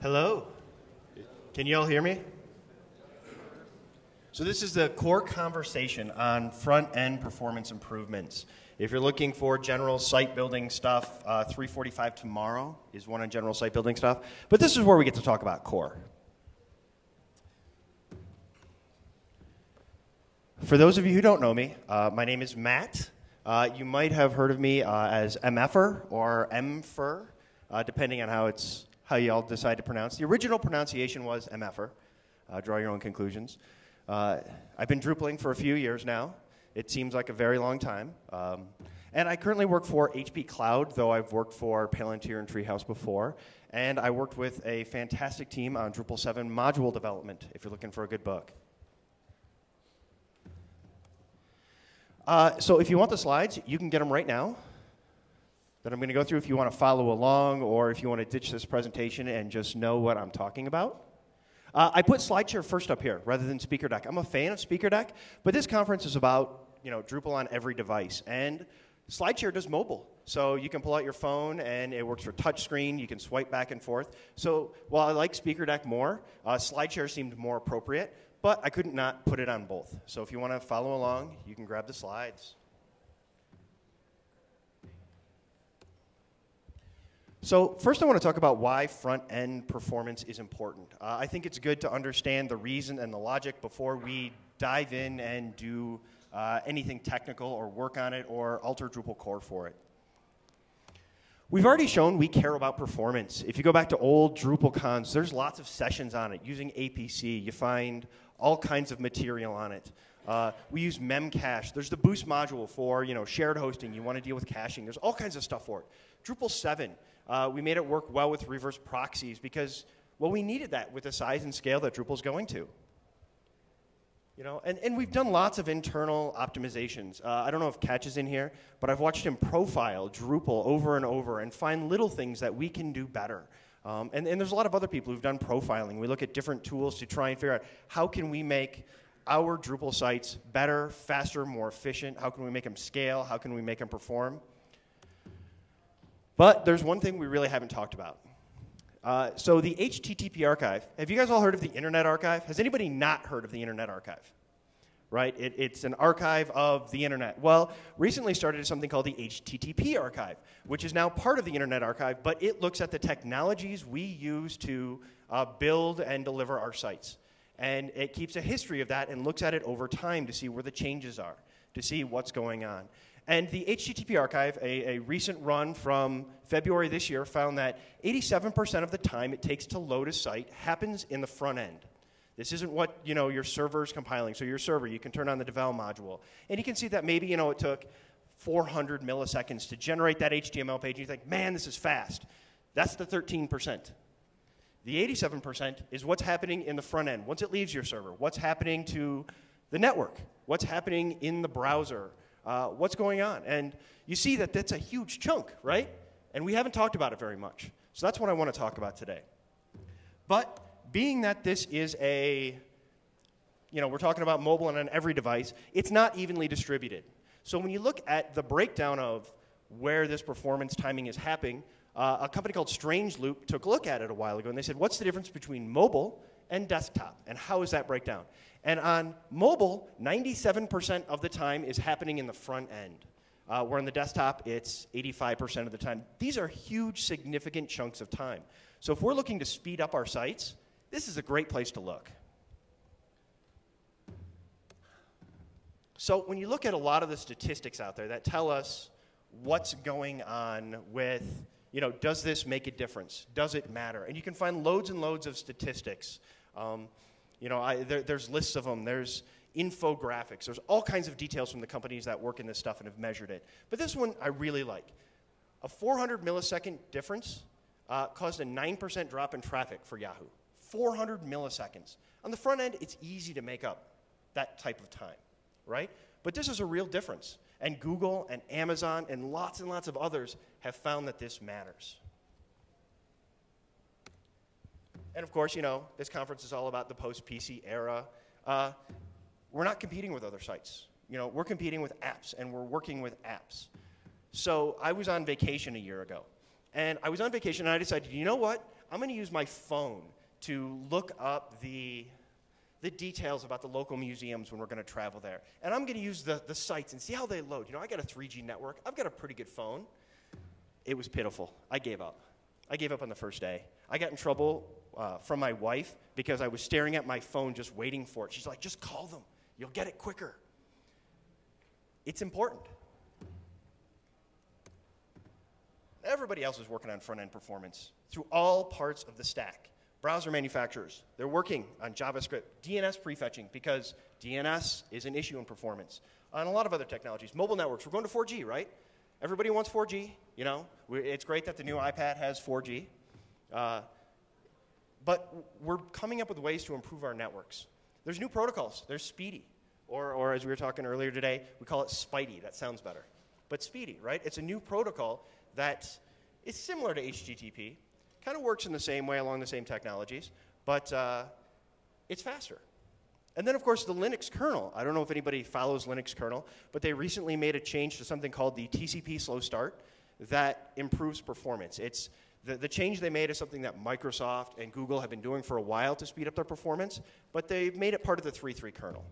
Hello. Can you all hear me? So, this is the core conversation on front end performance improvements. If you're looking for general site building stuff, uh, 345 tomorrow is one on general site building stuff. But this is where we get to talk about core. For those of you who don't know me, uh, my name is Matt. Uh, you might have heard of me uh, as MFer or MFer, uh, depending on how it's how y'all decide to pronounce. The original pronunciation was MFer. Uh, draw your own conclusions. Uh, I've been Drupaling for a few years now. It seems like a very long time. Um, and I currently work for HP Cloud, though I've worked for Palantir and Treehouse before. And I worked with a fantastic team on Drupal 7 module development, if you're looking for a good book. Uh, so if you want the slides, you can get them right now that I'm going to go through if you want to follow along or if you want to ditch this presentation and just know what I'm talking about. Uh, I put SlideShare first up here rather than SpeakerDeck. I'm a fan of SpeakerDeck, but this conference is about you know Drupal on every device, and SlideShare does mobile. So you can pull out your phone and it works for touchscreen. You can swipe back and forth. So while I like SpeakerDeck more, uh, SlideShare seemed more appropriate, but I couldn't not put it on both. So if you want to follow along, you can grab the slides. So first I want to talk about why front-end performance is important. Uh, I think it's good to understand the reason and the logic before we dive in and do uh, anything technical or work on it or alter Drupal core for it. We've already shown we care about performance. If you go back to old Drupal cons, there's lots of sessions on it. Using APC, you find all kinds of material on it. Uh, we use Memcache. There's the Boost module for you know shared hosting. You want to deal with caching. There's all kinds of stuff for it. Drupal 7, uh, we made it work well with reverse proxies because well we needed that with the size and scale that Drupal's going to. You know, and, and we've done lots of internal optimizations. Uh, I don't know if Catch is in here, but I've watched him profile Drupal over and over and find little things that we can do better. Um, and, and there's a lot of other people who've done profiling. We look at different tools to try and figure out how can we make our Drupal sites better, faster, more efficient? How can we make them scale? How can we make them perform? But there's one thing we really haven't talked about. Uh, so the HTTP archive, have you guys all heard of the Internet Archive? Has anybody not heard of the Internet Archive? Right? It, it's an archive of the internet. Well, recently started something called the HTTP archive, which is now part of the Internet Archive, but it looks at the technologies we use to uh, build and deliver our sites. And it keeps a history of that and looks at it over time to see where the changes are, to see what's going on. And the HTTP archive, a, a, recent run from February this year, found that 87% of the time it takes to load a site happens in the front end. This isn't what you know your server is compiling. So your server, you can turn on the devel module, and you can see that maybe you know it took 400 milliseconds to generate that HTML page. And you think, man, this is fast. That's the 13%. The 87% is what's happening in the front end. Once it leaves your server, what's happening to the network, what's happening in the browser, uh, what's going on. And you see that that's a huge chunk, right? And we haven't talked about it very much. So that's what I want to talk about today. But being that this is a, you know, we're talking about mobile and on every device, it's not evenly distributed. So when you look at the breakdown of where this performance timing is happening, uh, a company called Strangeloop took a look at it a while ago and they said, what's the difference between mobile and desktop? And how is that breakdown? And on mobile, 97% of the time is happening in the front end. Uh, where on the desktop, it's 85% of the time. These are huge, significant chunks of time. So if we're looking to speed up our sites, this is a great place to look. So when you look at a lot of the statistics out there that tell us what's going on with you know, does this make a difference? Does it matter? And you can find loads and loads of statistics. Um, you know, I, there, there's lists of them. There's infographics. There's all kinds of details from the companies that work in this stuff and have measured it. But this one I really like. A 400 millisecond difference uh, caused a 9% drop in traffic for Yahoo. 400 milliseconds. On the front end, it's easy to make up that type of time, right? But this is a real difference. And Google and Amazon and lots and lots of others have found that this matters. And of course, you know, this conference is all about the post PC era. Uh, we're not competing with other sites. You know, we're competing with apps and we're working with apps. So I was on vacation a year ago. And I was on vacation and I decided, you know what? I'm going to use my phone to look up the, the details about the local museums when we're going to travel there. And I'm going to use the, the sites and see how they load. You know, I got a 3G network, I've got a pretty good phone. It was pitiful. I gave up. I gave up on the first day. I got in trouble uh, from my wife because I was staring at my phone just waiting for it. She's like, just call them, you'll get it quicker. It's important. Everybody else is working on front end performance through all parts of the stack. Browser manufacturers, they're working on JavaScript, DNS prefetching, because DNS is an issue in performance. On a lot of other technologies. Mobile networks, we're going to 4G, right? Everybody wants 4G, you know? It's great that the new iPad has 4G. Uh, but we're coming up with ways to improve our networks. There's new protocols. There's SPDY, or, or as we were talking earlier today, we call it Spidey. That sounds better. But Speedy, right? It's a new protocol that is similar to HTTP, kind of works in the same way along the same technologies, but uh, it's faster. And then, of course, the Linux kernel. I don't know if anybody follows Linux kernel, but they recently made a change to something called the TCP slow start that improves performance. It's the, the change they made is something that Microsoft and Google have been doing for a while to speed up their performance, but they've made it part of the 3.3 kernel.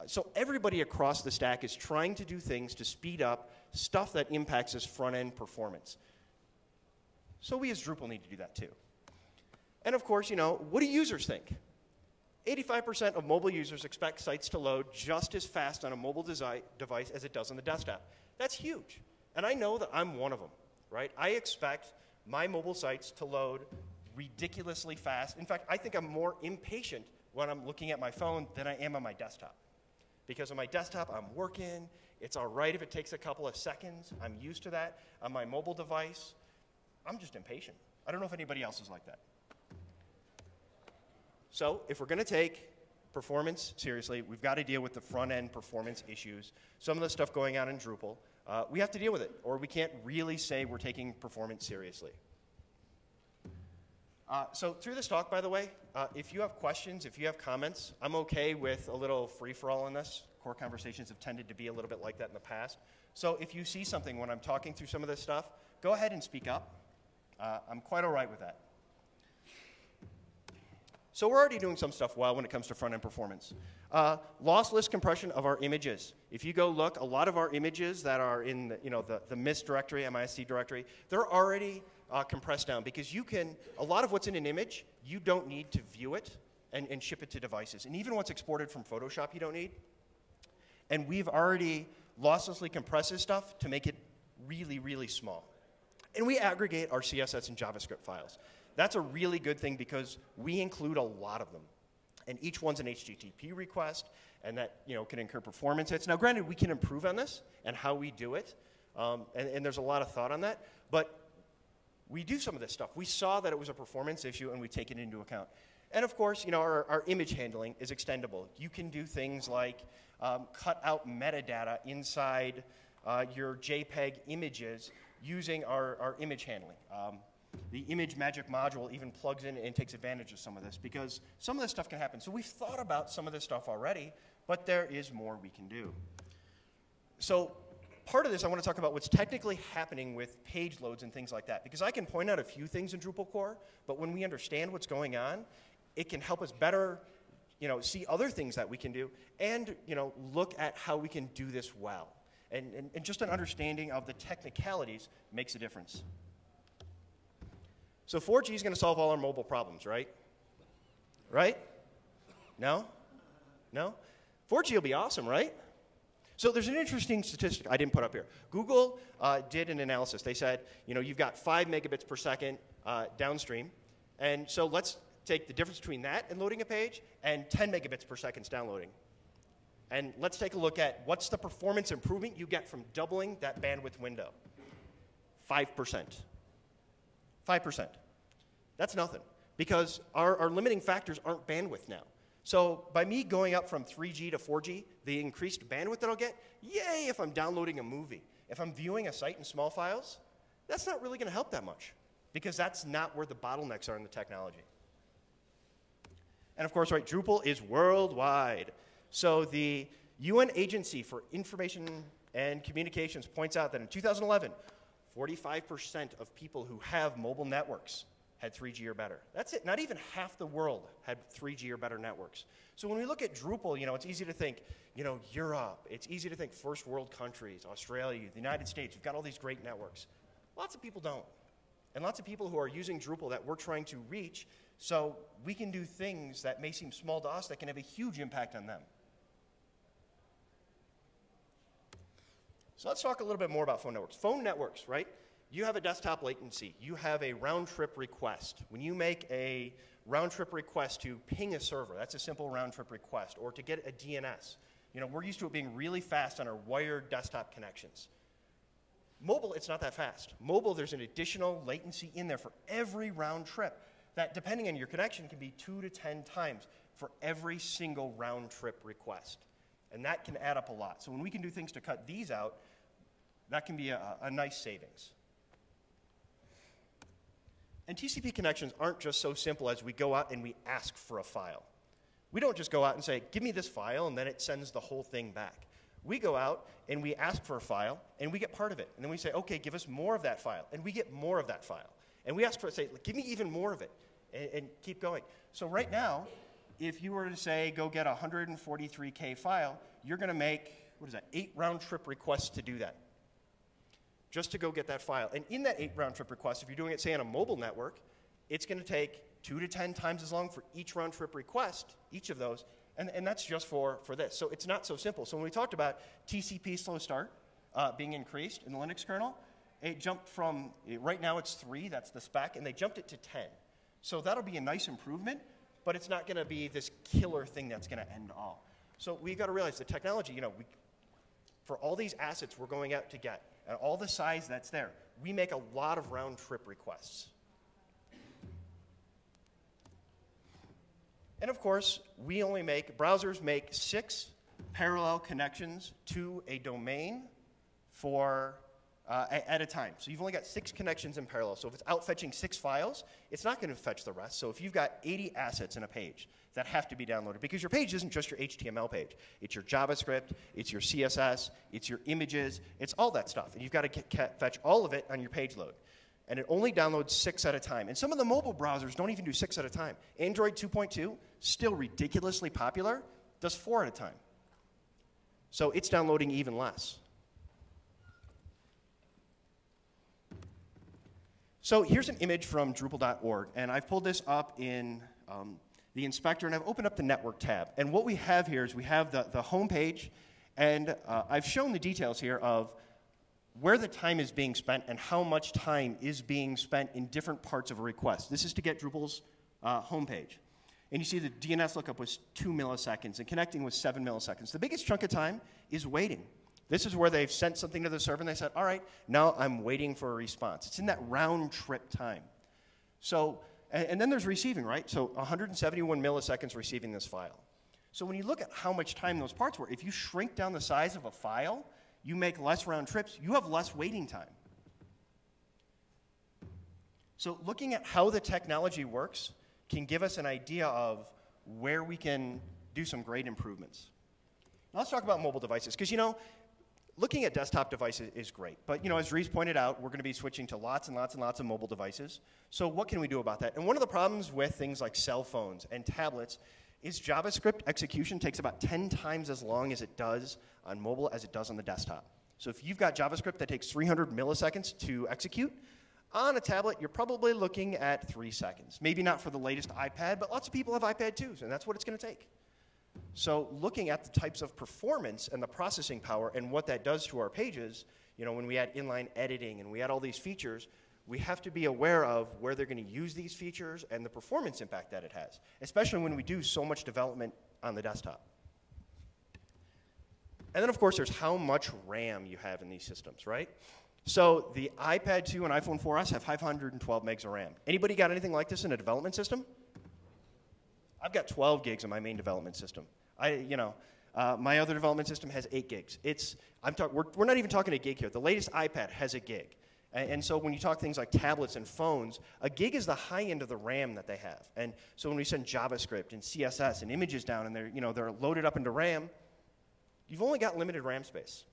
Uh, so everybody across the stack is trying to do things to speed up stuff that impacts this front end performance. So we as Drupal need to do that too. And of course, you know, what do users think? 85% of mobile users expect sites to load just as fast on a mobile device as it does on the desktop. That's huge. And I know that I'm one of them, right? I expect my mobile sites to load ridiculously fast. In fact, I think I'm more impatient when I'm looking at my phone than I am on my desktop. Because on my desktop, I'm working. It's all right if it takes a couple of seconds. I'm used to that. On my mobile device, I'm just impatient. I don't know if anybody else is like that. So if we're going to take performance seriously, we've got to deal with the front end performance issues. Some of the stuff going on in Drupal, uh, we have to deal with it, or we can't really say we're taking performance seriously. Uh, so through this talk, by the way, uh, if you have questions, if you have comments, I'm okay with a little free-for-all on this. Core conversations have tended to be a little bit like that in the past. So if you see something when I'm talking through some of this stuff, go ahead and speak up. Uh, I'm quite all right with that. So we're already doing some stuff well when it comes to front-end performance. Uh, lossless compression of our images. If you go look, a lot of our images that are in the, you know, the, the directory, MISC directory, they're already uh, compressed down because you can, a lot of what's in an image, you don't need to view it and, and ship it to devices. And even what's exported from Photoshop, you don't need. And we've already losslessly compressed this stuff to make it really, really small. And we aggregate our CSS and JavaScript files. That's a really good thing because we include a lot of them. And each one's an HTTP request, and that you know, can incur performance hits. Now, granted, we can improve on this and how we do it, um, and, and there's a lot of thought on that, but we do some of this stuff. We saw that it was a performance issue, and we take it into account. And of course, you know, our, our image handling is extendable. You can do things like um, cut out metadata inside uh, your JPEG images using our, our image handling. Um, the ImageMagick module even plugs in and takes advantage of some of this because some of this stuff can happen. So we've thought about some of this stuff already, but there is more we can do. So part of this, I want to talk about what's technically happening with page loads and things like that. Because I can point out a few things in Drupal core, but when we understand what's going on, it can help us better you know, see other things that we can do and you know, look at how we can do this well. And, and, and just an understanding of the technicalities makes a difference. So 4G is going to solve all our mobile problems, right? Right? No? No? 4G will be awesome, right? So there's an interesting statistic I didn't put up here. Google uh, did an analysis. They said, you know, you've got five megabits per second uh, downstream, and so let's take the difference between that and loading a page and 10 megabits per second downloading. And let's take a look at what's the performance improvement you get from doubling that bandwidth window. 5%. 5%. That's nothing because our, our limiting factors aren't bandwidth now. So by me going up from 3G to 4G, the increased bandwidth that I'll get, yay if I'm downloading a movie. If I'm viewing a site in small files, that's not really going to help that much because that's not where the bottlenecks are in the technology. And of course, right, Drupal is worldwide. So the UN Agency for Information and Communications points out that in 2011, 45% of people who have mobile networks had 3G or better. That's it. Not even half the world had 3G or better networks. So when we look at Drupal, you know, it's easy to think, you know, Europe. It's easy to think first world countries, Australia, the United States. We've got all these great networks. Lots of people don't. And lots of people who are using Drupal that we're trying to reach so we can do things that may seem small to us that can have a huge impact on them. So let's talk a little bit more about phone networks. Phone networks, right? You have a desktop latency. You have a round trip request. When you make a round trip request to ping a server, that's a simple round trip request, or to get a DNS. You know, we're used to it being really fast on our wired desktop connections. Mobile, it's not that fast. Mobile, there's an additional latency in there for every round trip that, depending on your connection, can be two to 10 times for every single round trip request. And that can add up a lot. So when we can do things to cut these out, that can be a, a nice savings. And TCP connections aren't just so simple as we go out and we ask for a file. We don't just go out and say, give me this file, and then it sends the whole thing back. We go out and we ask for a file, and we get part of it. And then we say, okay, give us more of that file, and we get more of that file. And we ask for it, say, give me even more of it, and, and keep going. So right now, if you were to say, go get a 143K file, you're going to make, what is that, eight round trip requests to do that. Just to go get that file. And in that eight round trip request, if you're doing it, say, on a mobile network, it's going to take two to 10 times as long for each round trip request, each of those. And, and that's just for, for this. So it's not so simple. So when we talked about TCP slow start uh, being increased in the Linux kernel, it jumped from, right now it's three, that's the spec, and they jumped it to 10. So that'll be a nice improvement, but it's not going to be this killer thing that's going to end all. So we've got to realize the technology, you know, we, for all these assets we're going out to get, and all the size that's there, we make a lot of round trip requests. And of course, we only make, browsers make six parallel connections to a domain for uh, at a time. So you've only got six connections in parallel. So if it's out fetching six files, it's not going to fetch the rest. So if you've got 80 assets in a page that have to be downloaded, because your page isn't just your HTML page, it's your JavaScript, it's your CSS, it's your images, it's all that stuff. And you've got to fetch all of it on your page load. And it only downloads six at a time. And some of the mobile browsers don't even do six at a time. Android 2.2, still ridiculously popular, does four at a time. So it's downloading even less. So here's an image from Drupal.org, and I've pulled this up in um, the inspector, and I've opened up the network tab. And what we have here is we have the, the home page, and uh, I've shown the details here of where the time is being spent and how much time is being spent in different parts of a request. This is to get Drupal's uh, homepage. And you see the DNS lookup was two milliseconds and connecting was seven milliseconds. The biggest chunk of time is waiting. This is where they've sent something to the server and they said, all right, now I'm waiting for a response. It's in that round trip time. So, and, and then there's receiving, right? So 171 milliseconds receiving this file. So when you look at how much time those parts were, if you shrink down the size of a file, you make less round trips, you have less waiting time. So looking at how the technology works can give us an idea of where we can do some great improvements. Now let's talk about mobile devices, because you know, looking at desktop devices is great. But you know, as Dries pointed out, we're going to be switching to lots and lots and lots of mobile devices. So what can we do about that? And one of the problems with things like cell phones and tablets is JavaScript execution takes about 10 times as long as it does on mobile as it does on the desktop. So if you've got JavaScript that takes 300 milliseconds to execute, on a tablet, you're probably looking at three seconds. Maybe not for the latest iPad, but lots of people have iPad 2s, and that's what it's going to take. So looking at the types of performance and the processing power and what that does to our pages, you know, when we add inline editing and we add all these features, we have to be aware of where they're going to use these features and the performance impact that it has, especially when we do so much development on the desktop. And then, of course, there's how much RAM you have in these systems, right? So the iPad 2 and iPhone 4S have 512 megs of RAM. Anybody got anything like this in a development system? I've got 12 gigs in my main development system. I, you know, uh, my other development system has 8 gigs. It's, I'm talk, we're, we're not even talking a gig here. The latest iPad has a gig. And, and, so when you talk things like tablets and phones, a gig is the high end of the RAM that they have. And so when we send JavaScript and CSS and images down and they're, you know, they're loaded up into RAM, you've only got limited RAM space.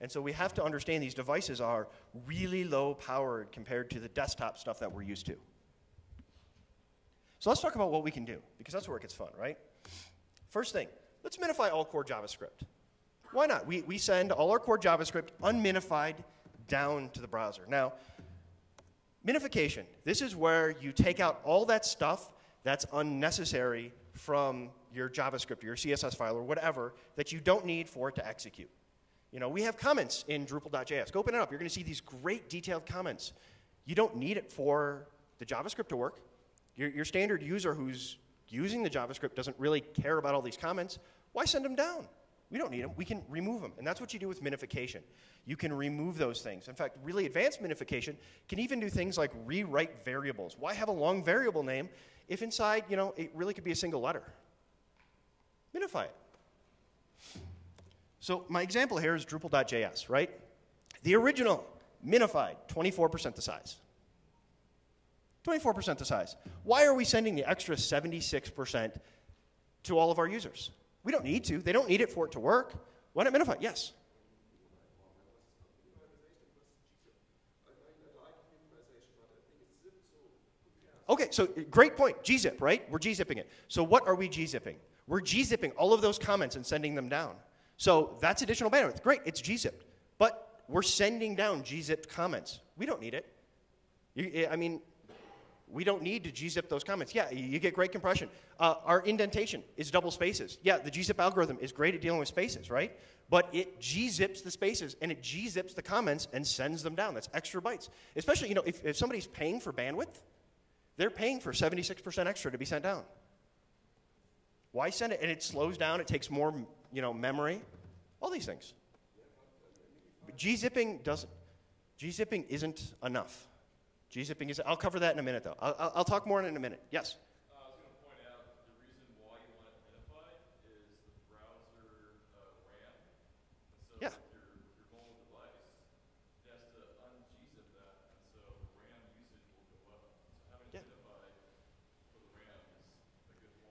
And so we have to understand these devices are really low powered compared to the desktop stuff that we're used to. So let's talk about what we can do, because that's where it gets fun, right? First thing, let's minify all core JavaScript. Why not? We, we send all our core JavaScript unminified down to the browser. Now, minification, this is where you take out all that stuff that's unnecessary from your JavaScript, or your CSS file, or whatever that you don't need for it to execute. You know, we have comments in Drupal.js. Go open it up. You're going to see these great detailed comments. You don't need it for the JavaScript to work. Your, your standard user who's using the JavaScript doesn't really care about all these comments. Why send them down? We don't need them. We can remove them. And that's what you do with minification. You can remove those things. In fact, really advanced minification can even do things like rewrite variables. Why have a long variable name if inside, you know, it really could be a single letter? Minify it. So my example here is Drupal.js, right? The original, minified, 24% the size. 24% the size. Why are we sending the extra 76% to all of our users? We don't need to. They don't need it for it to work. Why not minify? Yes. Okay, so great point. gzip, right? We're gzipping it. So what are we gzipping? We're gzipping all of those comments and sending them down. So that's additional bandwidth. Great, it's gzipped. But we're sending down gzipped comments. We don't need it. You, I mean, we don't need to gzip those comments. Yeah, you get great compression. Uh, our indentation is double spaces. Yeah, the gzip algorithm is great at dealing with spaces, right? But it gzips the spaces and it gzips the comments and sends them down. That's extra bytes. Especially, you know, if, if somebody's paying for bandwidth, they're paying for 76% extra to be sent down. Why send it? And it slows down, it takes more, you know, memory, all these things. Gzipping doesn't, gzipping isn't enough. Is, I'll cover that in a minute though. I'll, I'll talk more in a minute. Yes?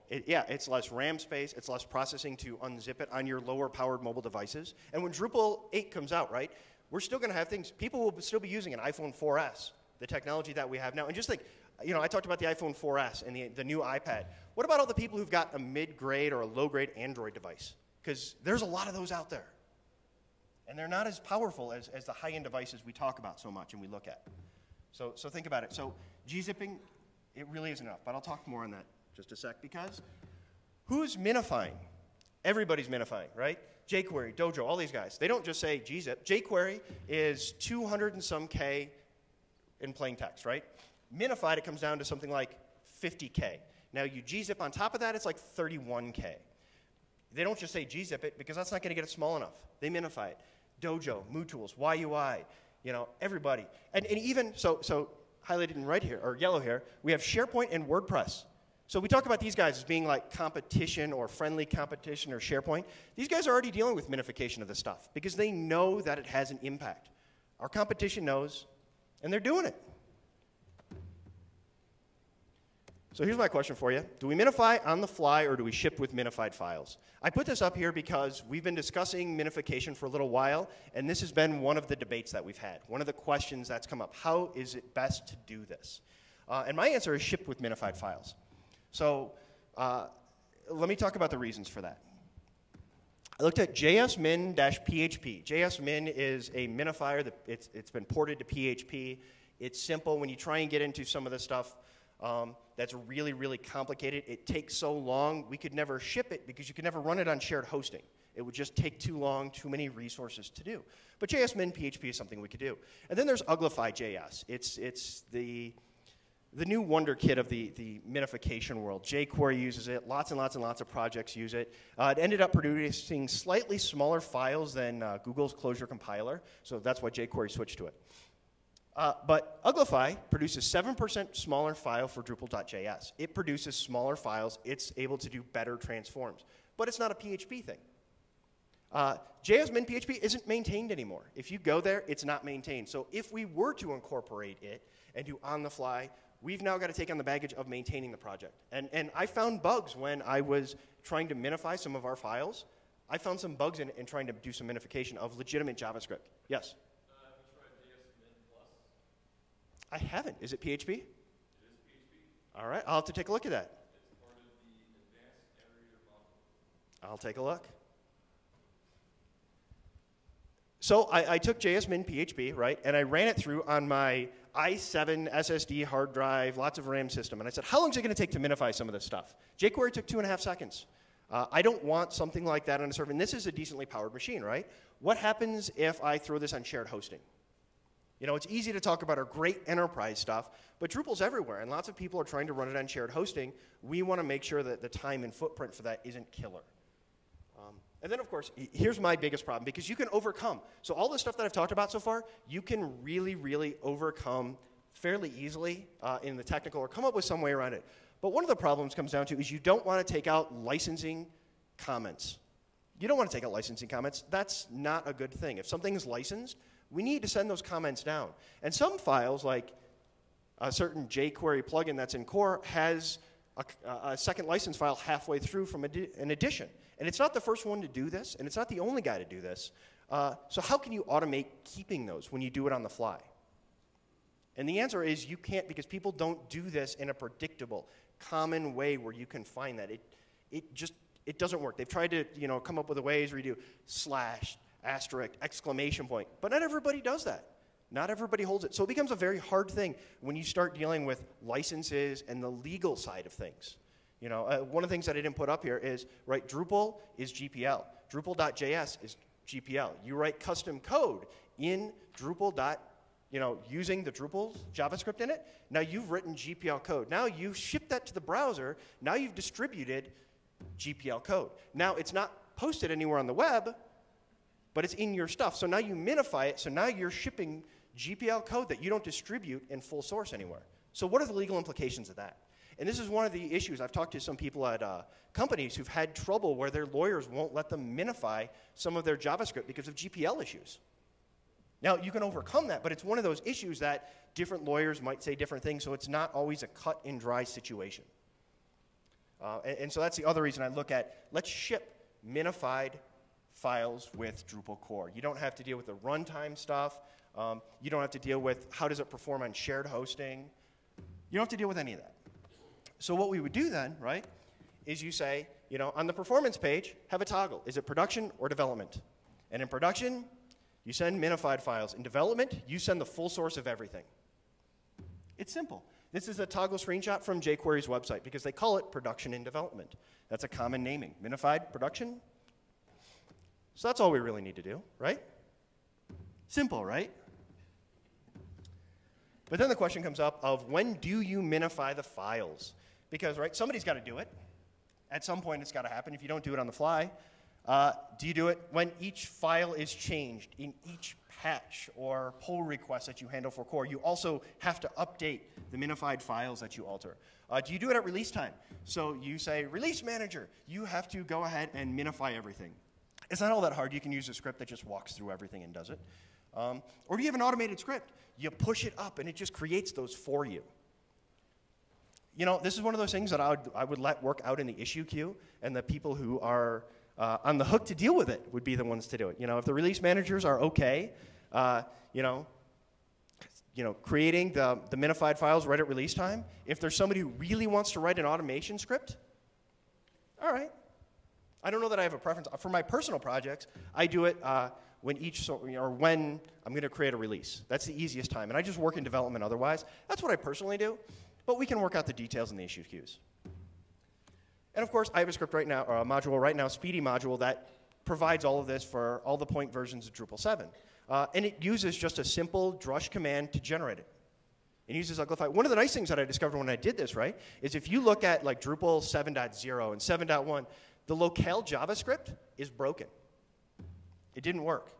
It, yeah, it's less RAM space, it's less processing to unzip it on your lower powered mobile devices. And when Drupal 8 comes out, right, we're still going to have things, people will still be using an iPhone 4S, the technology that we have now. And just like, you know, I talked about the iPhone 4S and the, the new iPad. What about all the people who've got a mid grade or a low grade Android device? Because there's a lot of those out there. And they're not as powerful as, as the high end devices we talk about so much and we look at. So, so think about it. So, gzipping, it really isn't enough, but I'll talk more on that just a sec, because who's minifying? Everybody's minifying, right? jQuery, Dojo, all these guys. They don't just say gzip. jQuery is 200 and some K in plain text, right? Minified, it comes down to something like 50K. Now you gzip on top of that, it's like 31K. They don't just say gzip it because that's not going to get it small enough. They minify it. Dojo, MooTools, YUI, you know, everybody. And, and even, so, so highlighted in red here, or yellow here, we have SharePoint and WordPress. So we talk about these guys as being like competition or friendly competition or SharePoint. These guys are already dealing with minification of this stuff because they know that it has an impact. Our competition knows, and they're doing it. So here's my question for you. Do we minify on the fly or do we ship with minified files? I put this up here because we've been discussing minification for a little while, and this has been one of the debates that we've had. One of the questions that's come up. How is it best to do this? Uh, and my answer is ship with minified files. So uh, let me talk about the reasons for that. I looked at jsmin-php. JSMin is a minifier that it's, it's been ported to PHP. It's simple. When you try and get into some of the stuff um, that's really, really complicated, it takes so long, we could never ship it because you could never run it on shared hosting. It would just take too long, too many resources to do. But JSMin PHP is something we could do. And then there's Uglify.js. It's, it's the the new wonder kid of the, the minification world. jQuery uses it. Lots and lots and lots of projects use it. Uh, it ended up producing slightly smaller files than uh, Google's Closure compiler, so that's why jQuery switched to it. Uh, but Uglify produces 7% smaller file for Drupal.js. It produces smaller files. It's able to do better transforms. But it's not a PHP thing. Uh, JSMin PHP isn't maintained anymore. If you go there, it's not maintained. So if we were to incorporate it and do on-the-fly we've now got to take on the baggage of maintaining the project. And, and I found bugs when I was trying to minify some of our files. I found some bugs in, in trying to do some minification of legitimate JavaScript. Yes? Uh, I haven't. Is it PHP? It is PHP. All right, I'll have to take a look at that. I'll take a look. So I, I, took JSMin PHP, right, and I ran it through on my i7 SSD hard drive, lots of RAM system. And I said, how long is it going to take to minify some of this stuff? jQuery took two and a half seconds. Uh, I don't want something like that on a server. And this is a decently powered machine, right? What happens if I throw this on shared hosting? You know, it's easy to talk about our great enterprise stuff, but Drupal's everywhere, and lots of people are trying to run it on shared hosting. We want to make sure that the time and footprint for that isn't killer. And then, of course, here's my biggest problem because you can overcome. So, all the stuff that I've talked about so far, you can really, really overcome fairly easily uh, in the technical or come up with some way around it. But one of the problems comes down to is you don't want to take out licensing comments. You don't want to take out licensing comments. That's not a good thing. If something is licensed, we need to send those comments down. And some files, like a certain jQuery plugin that's in core, has a, a second license file halfway through from an addition. And it's not the first one to do this, and it's not the only guy to do this. Uh, so, how can you automate keeping those when you do it on the fly? And the answer is you can't because people don't do this in a predictable, common way where you can find that. It, it just it doesn't work. They've tried to you know come up with ways where you do slash asterisk, exclamation point. But not everybody does that. Not everybody holds it. So it becomes a very hard thing when you start dealing with licenses and the legal side of things. You know, uh, one of the things that I didn't put up here is, right, Drupal is GPL. Drupal.js is GPL. You write custom code in Drupal. You know, using the Drupal JavaScript in it. Now you've written GPL code. Now you ship that to the browser. Now you've distributed GPL code. Now it's not posted anywhere on the web, but it's in your stuff. So now you minify it, so now you're shipping GPL code that you don't distribute in full source anywhere. So what are the legal implications of that? And this is one of the issues. I've talked to some people at uh, companies who've had trouble where their lawyers won't let them minify some of their JavaScript because of GPL issues. Now, you can overcome that, but it's one of those issues that different lawyers might say different things, so it's not always a cut and dry situation. Uh, and, and so that's the other reason I look at let's ship minified files with Drupal core. You don't have to deal with the runtime stuff. Um, you don't have to deal with how does it perform on shared hosting. You don't have to deal with any of that. So what we would do then, right, is you say, you know, on the performance page, have a toggle. Is it production or development? And in production, you send minified files. In development, you send the full source of everything. It's simple. This is a toggle screenshot from jQuery's website because they call it production and development. That's a common naming. Minified production, so that's all we really need to do, right? Simple, right? But then the question comes up of when do you minify the files? Because, right, somebody's got to do it. At some point, it's got to happen. If you don't do it on the fly, uh, do you do it when each file is changed in each patch or pull request that you handle for core? You also have to update the minified files that you alter. Uh, do you do it at release time? So you say, release manager, you have to go ahead and minify everything. It's not all that hard. You can use a script that just walks through everything and does it. Um, or do you have an automated script? You push it up and it just creates those for you. You know, this is one of those things that I would, I would let work out in the issue queue, and the people who are uh, on the hook to deal with it would be the ones to do it. You know, if the release managers are okay, uh, you know, you know, creating the, the minified files right at release time, if there's somebody who really wants to write an automation script, all right, I don't know that I have a preference. For my personal projects, I do it uh, when each, or when I'm going to create a release. That's the easiest time. And I just work in development otherwise. That's what I personally do. But we can work out the details in the issue queues. And of course, I have a script right now, or a module right now, Speedy module, that provides all of this for all the point versions of Drupal 7. Uh, and it uses just a simple drush command to generate it. It uses Uglify. One of the nice things that I discovered when I did this, right, is if you look at like Drupal 7.0 and 7.1, the locale JavaScript is broken. It didn't work.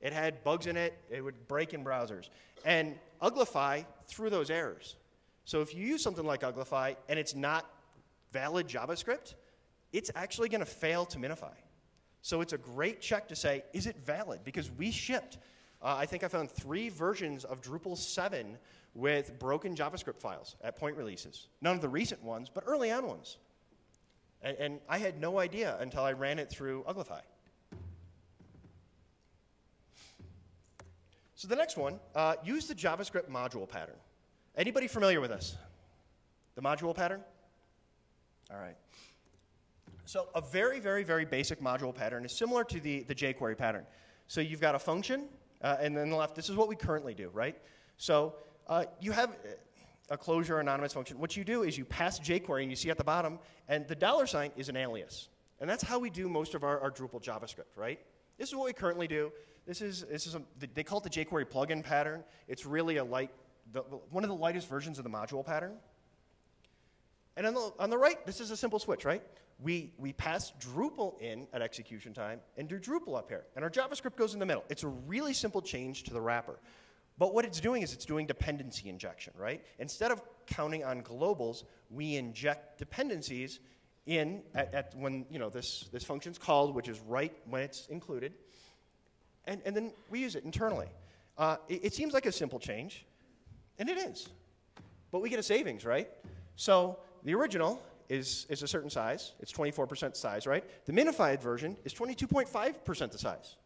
It had bugs in it, it would break in browsers. And Uglify threw those errors. So if you use something like Uglify and it's not valid JavaScript, it's actually going to fail to minify. So it's a great check to say, is it valid? Because we shipped, uh, I think I found three versions of Drupal 7 with broken JavaScript files at point releases. None of the recent ones, but early on ones. And, and I had no idea until I ran it through Uglify. So the next one, uh, use the JavaScript module pattern. Anybody familiar with this? The module pattern? All right. So a very, very, very basic module pattern is similar to the, the jQuery pattern. So you've got a function, uh, and then the left, this is what we currently do, right? So uh, you have a closure anonymous function. What you do is you pass jQuery, and you see at the bottom, and the dollar sign is an alias. And that's how we do most of our, our Drupal JavaScript, right? This is what we currently do. This is, this is a, they call it the jQuery plugin pattern. It's really a light, the, one of the lightest versions of the module pattern. And on the, on the right, this is a simple switch, right? We, we pass Drupal in at execution time and do Drupal up here. And our JavaScript goes in the middle. It's a really simple change to the wrapper. But what it's doing is it's doing dependency injection, right? Instead of counting on globals, we inject dependencies in at, at, when you know this, this function's called, which is right when it's included, and, and then we use it internally. Uh, it, it, seems like a simple change, and it is. But we get a savings, right? So the original is, is a certain size. It's 24% size, right? The minified version is 22.5% the size.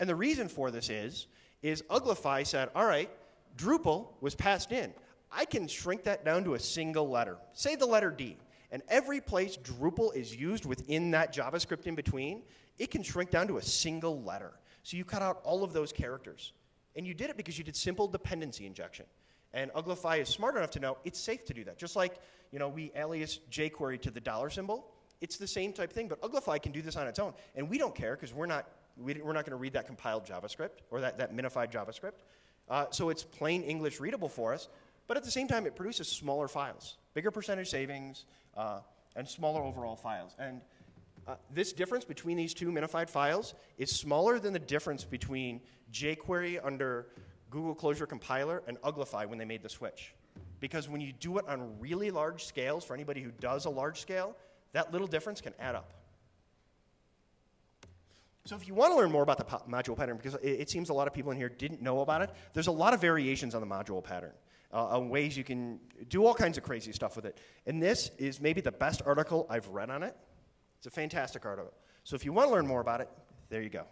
And the reason for this is, is Uglify said, all right, Drupal was passed in. I can shrink that down to a single letter. Say the letter D. And every place Drupal is used within that JavaScript in between, it can shrink down to a single letter. So you cut out all of those characters. And you did it because you did simple dependency injection. And Uglify is smart enough to know it's safe to do that. Just like you know, we alias jQuery to the dollar symbol, it's the same type thing, but Uglify can do this on its own. And we don't care because we're not, we, are not going to read that compiled JavaScript or that, that minified JavaScript. Uh, so it's plain English readable for us, but at the same time, it produces smaller files, bigger percentage savings, uh, and smaller overall files. And uh, this difference between these two minified files is smaller than the difference between jQuery under Google Closure Compiler and Uglify when they made the switch. Because when you do it on really large scales, for anybody who does a large scale, that little difference can add up. So if you want to learn more about the module pattern, because it, it, seems a lot of people in here didn't know about it, there's a lot of variations on the module pattern, uh, ways you can do all kinds of crazy stuff with it. And this is maybe the best article I've read on it. It's a fantastic article. So if you want to learn more about it, there you go.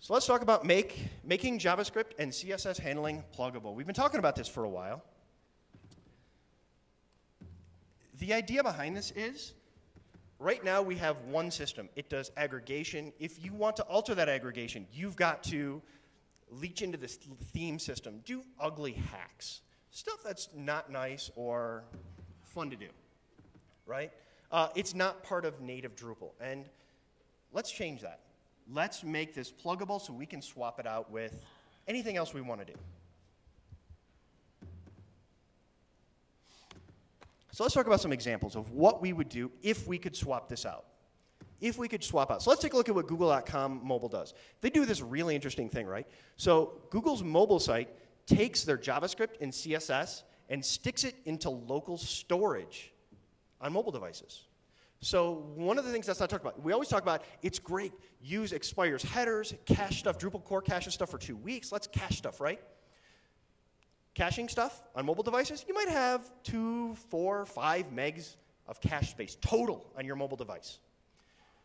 So let's talk about make, making JavaScript and CSS handling pluggable. We've been talking about this for a while. The idea behind this is right now we have one system. It does aggregation. If you want to alter that aggregation, you've got to leech into this theme system, do ugly hacks, stuff that's not nice or fun to do, right? Uh, it's not part of native Drupal. And let's change that let's make this pluggable so we can swap it out with anything else we want to do. So let's talk about some examples of what we would do if we could swap this out. If we could swap out. So let's take a look at what Google.com mobile does. They do this really interesting thing, right? So Google's mobile site takes their JavaScript and CSS and sticks it into local storage on mobile devices. So one of the things that's not talked about, we always talk about it's great, use expires headers, cache stuff, Drupal core caches stuff for two weeks. Let's cache stuff, right? Caching stuff on mobile devices, you might have two, four, five megs of cache space total on your mobile device.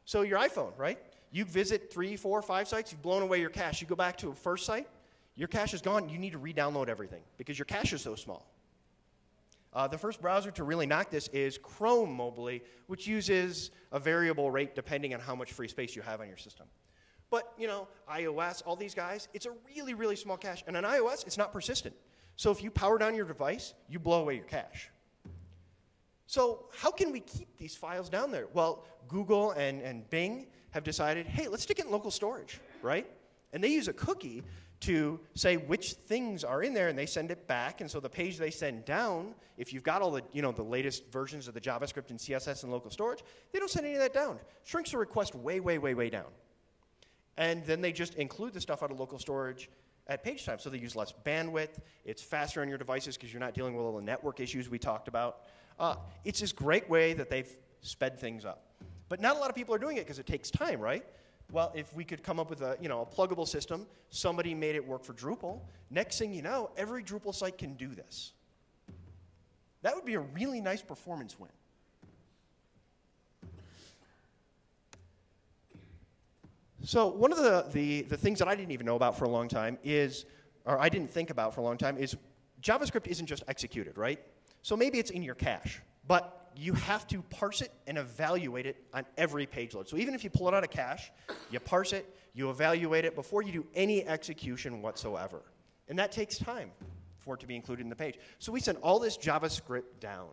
So your iPhone, right? You visit three, four, five sites, you've blown away your cache. You go back to a first site, your cache is gone. You need to re-download everything because your cache is so small. Uh, the first browser to really knock this is Chrome Mobile, which uses a variable rate depending on how much free space you have on your system. But, you know, iOS, all these guys, it's a really, really small cache. And on iOS, it's not persistent. So if you power down your device, you blow away your cache. So how can we keep these files down there? Well, Google and, and Bing have decided, hey, let's stick it in local storage, right? And they use a cookie to say which things are in there and they send it back. And so the page they send down if you've got all the you know the latest versions of the javascript and css and local storage they don't send any of that down. Shrinks the request way way way way down. And then they just include the stuff out of local storage at page time. So they use less bandwidth. It's faster on your devices because you're not dealing with all the network issues we talked about. Uh, it's this great way that they've sped things up. But not a lot of people are doing it because it takes time right well, if we could come up with a, you know, a pluggable system, somebody made it work for Drupal, next thing you know, every Drupal site can do this. That would be a really nice performance win. So one of the, the, the things that I didn't even know about for a long time is or I didn't think about for a long time, is JavaScript isn't just executed, right? So maybe it's in your cache, but you have to parse it and evaluate it on every page load. So even if you pull it out of cache, you parse it, you evaluate it before you do any execution whatsoever. And that takes time for it to be included in the page. So we send all this JavaScript down.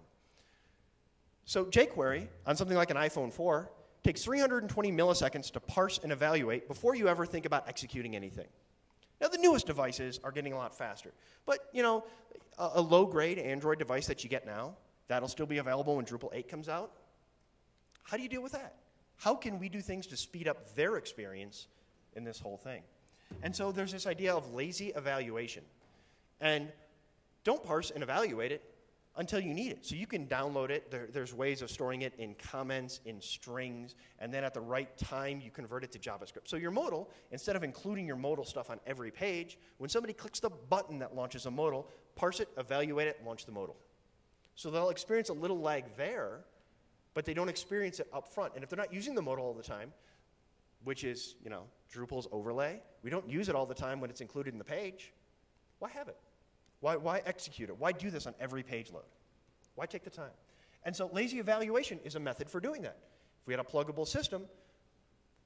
So jQuery on something like an iPhone 4 takes 320 milliseconds to parse and evaluate before you ever think about executing anything. Now the newest devices are getting a lot faster, but you know, a, a low-grade Android device that you get now, that'll still be available when Drupal 8 comes out. How do you deal with that? How can we do things to speed up their experience in this whole thing? And so there's this idea of lazy evaluation. And don't parse and evaluate it until you need it. So you can download it. There, there's ways of storing it in comments, in strings, and then at the right time you convert it to JavaScript. So your modal, instead of including your modal stuff on every page, when somebody clicks the button that launches a modal, parse it, evaluate it, launch the modal. So they'll experience a little lag there, but they don't experience it up front. And if they're not using the modal all the time, which is, you know, Drupal's overlay, we don't use it all the time when it's included in the page, why have it? Why, why execute it? Why do this on every page load? Why take the time? And so lazy evaluation is a method for doing that. If we had a pluggable system,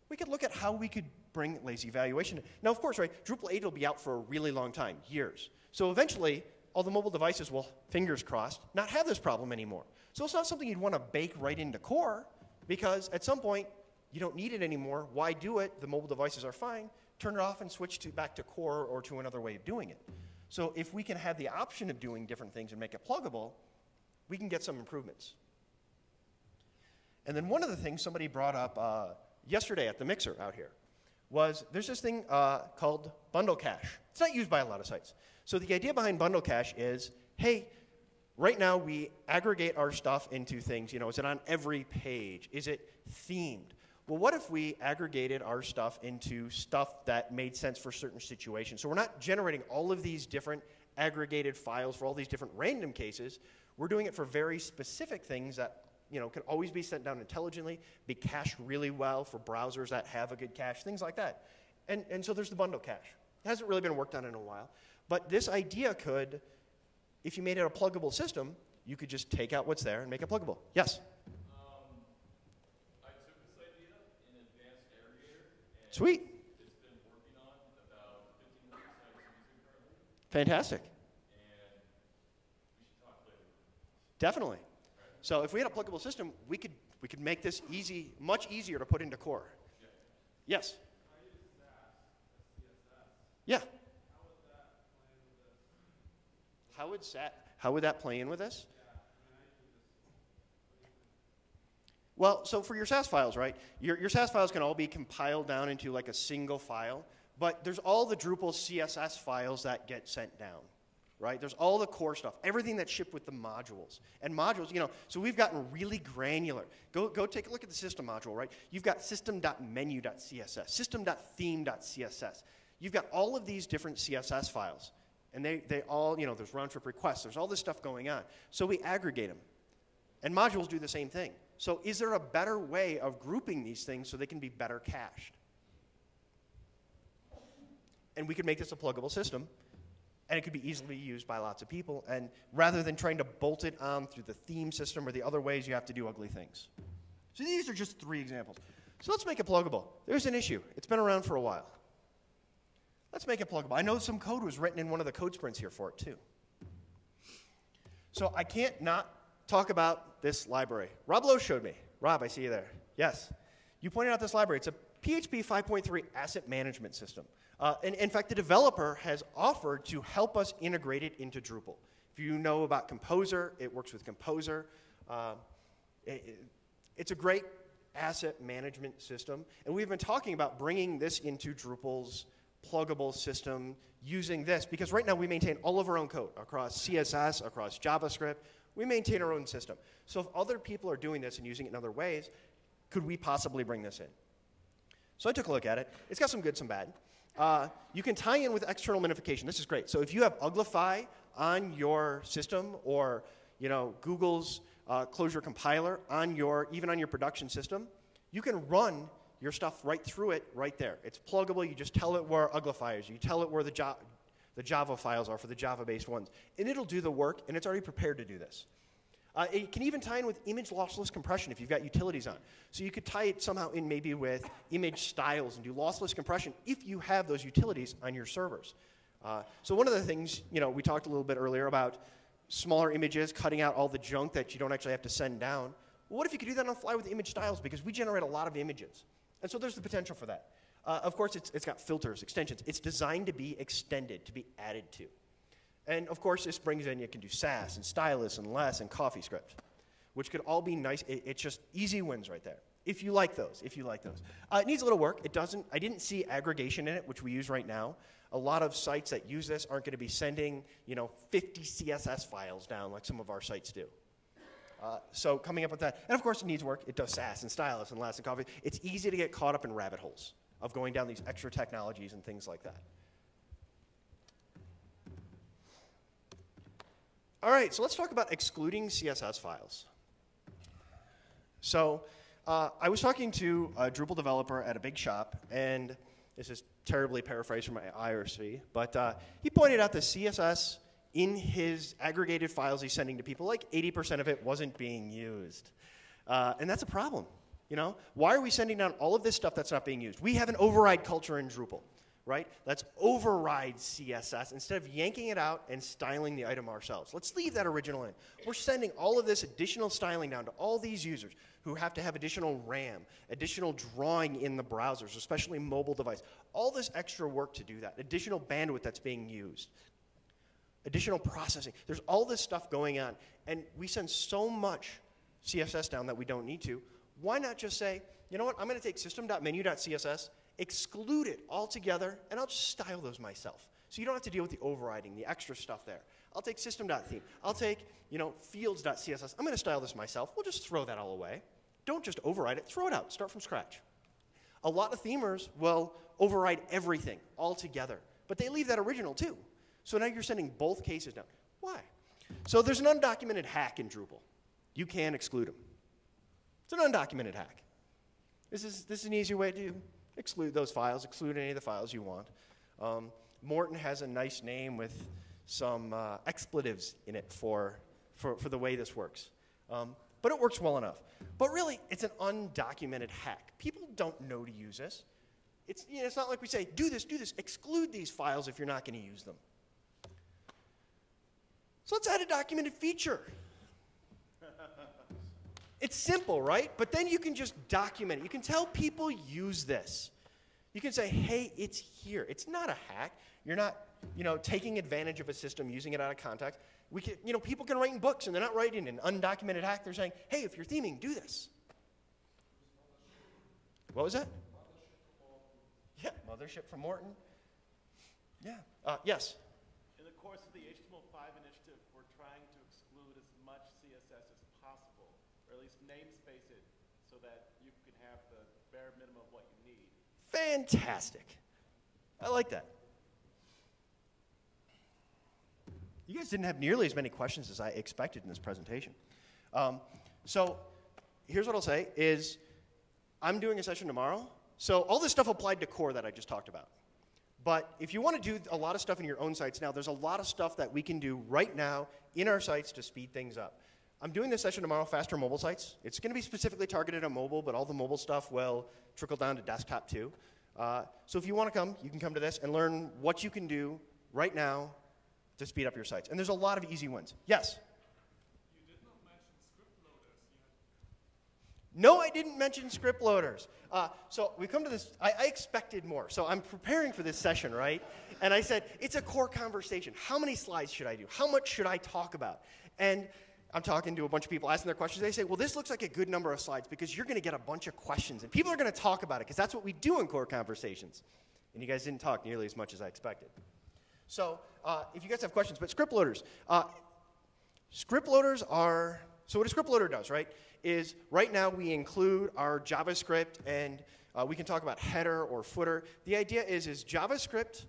we could look at how we could bring lazy evaluation. Now, of course, right, Drupal 8 will be out for a really long time, years. So eventually, all the mobile devices will, fingers crossed, not have this problem anymore. So it's not something you'd want to bake right into core, because at some point, you don't need it anymore. Why do it? The mobile devices are fine. Turn it off and switch to, back to core or to another way of doing it. So if we can have the option of doing different things and make it pluggable, we can get some improvements. And then one of the things somebody brought up uh, yesterday at the mixer out here was there's this thing uh, called bundle cache. It's not used by a lot of sites. So the idea behind bundle cache is, hey, right now we aggregate our stuff into things. You know, is it on every page? Is it themed? well, what if we aggregated our stuff into stuff that made sense for certain situations? So we're not generating all of these different aggregated files for all these different random cases. We're doing it for very specific things that you know, can always be sent down intelligently, be cached really well for browsers that have a good cache, things like that. And, and so there's the bundle cache. It hasn't really been worked on in a while. But this idea could, if you made it a pluggable system, you could just take out what's there and make it pluggable. Yes? Um, I took this idea in Advanced Aggregator. Sweet. Fantastic. Definitely. So if we had a pluggable system, we could we could make this easy, much easier to put into core. Yes. Yeah. How would that how would that play in with this? Well, so for your Sass files, right, your, your Sass files can all be compiled down into like a single file, but there's all the Drupal CSS files that get sent down, right? There's all the core stuff, everything that's shipped with the modules. And modules, you know, so we've gotten really granular. Go, go take a look at the system module, right? You've got system.menu.css, system.theme.css. You've got all of these different CSS files. And they, they all, you know, there's round trip requests, there's all this stuff going on. So we aggregate them. And modules do the same thing. So, is there a better way of grouping these things so they can be better cached? And we could make this a pluggable system, and it could be easily used by lots of people. And rather than trying to bolt it on through the theme system or the other ways you have to do ugly things. So, these are just three examples. So, let's make it pluggable. There's an issue, it's been around for a while. Let's make it pluggable. I know some code was written in one of the code sprints here for it, too. So, I can't not talk about this library. Rob Loach showed me. Rob, I see you there. Yes. You pointed out this library. It's a PHP 5.3 asset management system. Uh, and in fact, the developer has offered to help us integrate it into Drupal. If you know about Composer, it works with Composer. Uh, it, it's a great asset management system. And we've been talking about bringing this into Drupal's pluggable system using this because right now we maintain all of our own code across CSS, across JavaScript. We maintain our own system. So if other people are doing this and using it in other ways, could we possibly bring this in? So I took a look at it. It's got some good, some bad. Uh, you can tie in with external minification. This is great. So if you have Uglify on your system or you know, Google's uh, Closure compiler on your, even on your production system, you can run your stuff right through it right there. It's pluggable. You just tell it where Uglify is. You tell it where the, jo- The Java files are for the Java based ones. And it'll do the work, and it's already prepared to do this. Uh, it can even tie in with image lossless compression if you've got utilities on. So you could tie it somehow in maybe with image styles and do lossless compression if you have those utilities on your servers. Uh, so one of the things, you know, we talked a little bit earlier about smaller images, cutting out all the junk that you don't actually have to send down. Well, what if you could do that on fly with image styles? Because we generate a lot of images. And so there's the potential for that. Uh, of course, it's, it's got filters, extensions. It's designed to be extended, to be added to. And of course, this brings in, you can do Sass and Stylus and Less and CoffeeScript, which could all be nice. It, it's just easy wins right there. If you like those, if you like those. Uh, it needs a little work. It doesn't, I didn't see aggregation in it, which we use right now. A lot of sites that use this aren't going to be sending, you know, 50 CSS files down like some of our sites do. Uh, so coming up with that, and of course it needs work. It does Sass and Stylus and and Coffee. It's easy to get caught up in rabbit holes of going down these extra technologies and things like that. All right, so let's talk about excluding CSS files. So uh, I was talking to a Drupal developer at a big shop, and this is terribly paraphrased from my IRC, but uh, he pointed out the CSS in his aggregated files he's sending to people, like 80% of it wasn't being used. Uh, and that's a problem. You know, why are we sending down all of this stuff that's not being used? We have an override culture in Drupal right? Let's override CSS instead of yanking it out and styling the item ourselves. Let's leave that original in. We're sending all of this additional styling down to all these users who have to have additional RAM, additional drawing in the browsers, especially mobile device. All this extra work to do that, additional bandwidth that's being used, additional processing. There's all this stuff going on, and we send so much CSS down that we don't need to. Why not just say, you know what, I'm going to take system.menu.css exclude it altogether, and I'll just style those myself. So you don't have to deal with the overriding, the extra stuff there. I'll take system.theme. I'll take, you know, fields.css. I'm going to style this myself. We'll just throw that all away. Don't just override it. Throw it out. Start from scratch. A lot of themers will override everything altogether, but they leave that original too. So now you're sending both cases down. Why? So there's an undocumented hack in Drupal. You can exclude them. It's an undocumented hack. This is, this is an easy way to exclude those files, exclude any of the files you want. Um, Morten has a nice name with some uh, expletives in it for, for, for the way this works. Um, but it works well enough. But really, it's an undocumented hack. People don't know to use this. It's, you know, it's not like we say, do this, do this, exclude these files if you're not going to use them. So let's add a documented feature. It's simple, right? But then you can just document it. You can tell people use this. You can say, hey, it's here. It's not a hack. You're not, you know, taking advantage of a system, using it out of context. We can, you know, people can write in books and they're not writing an undocumented hack. They're saying, hey, if you're theming, do this. What was that? Yeah, Mothership from Morten. Yeah. Uh, yes. In the course of the HTML5 initiative, we're trying to exclude as much CSS as possible or at least namespace it so that you can have the bare minimum of what you need. Fantastic. I like that. You guys didn't have nearly as many questions as I expected in this presentation. Um, so here's what I'll say is I'm doing a session tomorrow. So all this stuff applied to core that I just talked about. But if you want to do a lot of stuff in your own sites now, there's a lot of stuff that we can do right now in our sites to speed things up. I'm doing this session tomorrow, faster mobile sites. It's going to be specifically targeted on mobile, but all the mobile stuff will trickle down to desktop too. Uh, so if you want to come, you can come to this and learn what you can do right now to speed up your sites. And there's a lot of easy ones. Yes? No, I didn't mention script loaders. Uh, so we come to this, I, I, expected more. So I'm preparing for this session, right? And I said, it's a core conversation. How many slides should I do? How much should I talk about? And I'm talking to a bunch of people asking their questions. They say, well, this looks like a good number of slides because you're going to get a bunch of questions and people are going to talk about it because that's what we do in core conversations. And you guys didn't talk nearly as much as I expected. So uh, if you guys have questions, but script loaders. Uh, script loaders are, so what a script loader does, right, is right now we include our JavaScript and uh, we can talk about header or footer. The idea is, is JavaScript,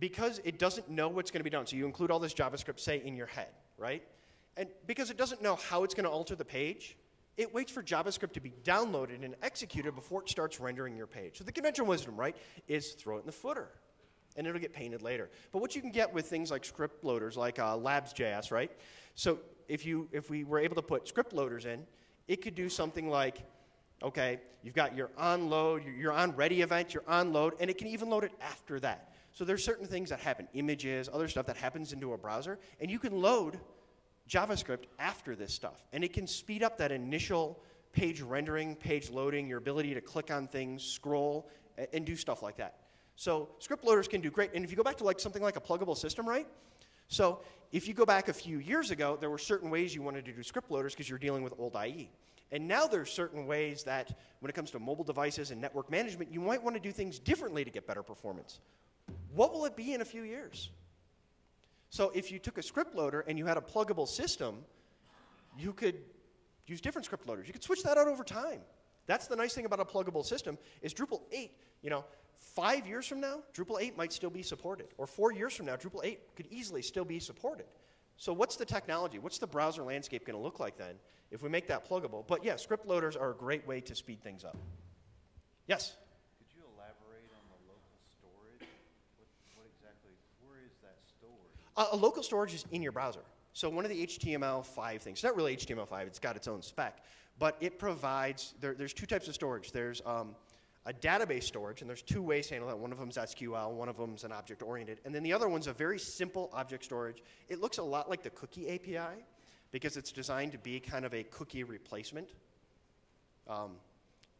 because it doesn't know what's going to be done, so you include all this JavaScript, say, in your head, right? And because it doesn't know how it's going to alter the page, it waits for JavaScript to be downloaded and executed before it starts rendering your page. So the conventional wisdom, right, is throw it in the footer. and it'll get painted later. But what you can get with things like script loaders, like uh, Labs.js, right? So if you if we were able to put script loaders in, it could do something like, okay, you've got your on load, your, your on ready event, your on load, and it can even load it after that. So there's certain things that happen, images, other stuff that happens into a browser, and you can load JavaScript after this stuff, and it can speed up that initial page rendering, page loading, your ability to click on things, scroll, and, do stuff like that. So script loaders can do great. And if you go back to like something like a pluggable system, right? So if you go back a few years ago, there were certain ways you wanted to do script loaders because you're dealing with old IE. And now there's certain ways that when it comes to mobile devices and network management, you might want to do things differently to get better performance. What will it be in a few years? So if you took a script loader and you had a pluggable system, you could use different script loaders. You could switch that out over time. That's the nice thing about a pluggable system is Drupal 8, you know, five years from now, Drupal 8 might still be supported. Or four years from now, Drupal 8 could easily still be supported. So what's the technology? What's the browser landscape going to look like then if we make that pluggable? But yeah, script loaders are a great way to speed things up. Yes? Could you elaborate on the local storage? What, what exactly, where is that stored? Uh, a local storage is in your browser. So one of the HTML5 things, it's not really HTML5, it's got its own spec, but it provides, there, there's two types of storage. There's um, a database storage, and there's two ways to handle that. One of them is SQL, one of them is an object-oriented, and then the other one's a very simple object storage. It looks a lot like the cookie API because it's designed to be kind of a cookie replacement. Um,